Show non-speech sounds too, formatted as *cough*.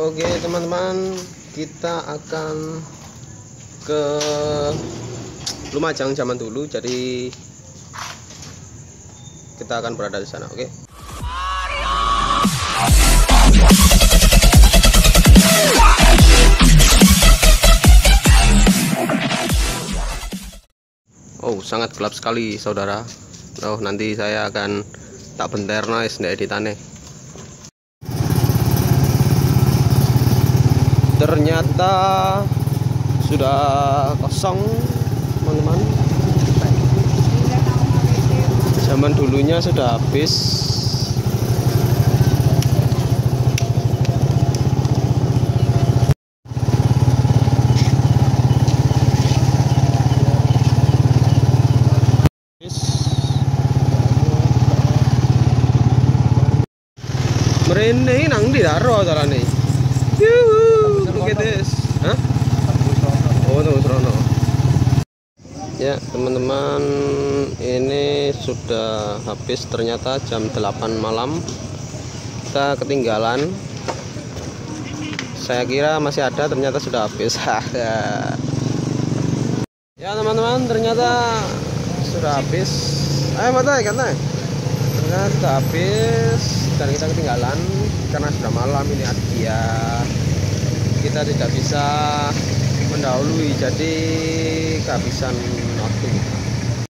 Oke teman-teman kita akan ke Lumajang zaman dulu. Jadi kita akan berada di sana oke? Oh sangat gelap sekali saudara. Oh nanti saya akan tak bentar nice editannya ternyata sudah kosong teman-teman zaman dulunya sudah habis Merene nang di daro nih. Oh. Ya, teman-teman, ini sudah habis ternyata jam 8 malam. Kita ketinggalan. Saya kira masih ada, ternyata sudah habis. *laughs* ya, teman-teman, ternyata sudah habis. Ayo, mata katanya. Sudah habis. Dan kita ketinggalan karena sudah malam ini ya kita tidak bisa mendahului jadi kehabisan waktu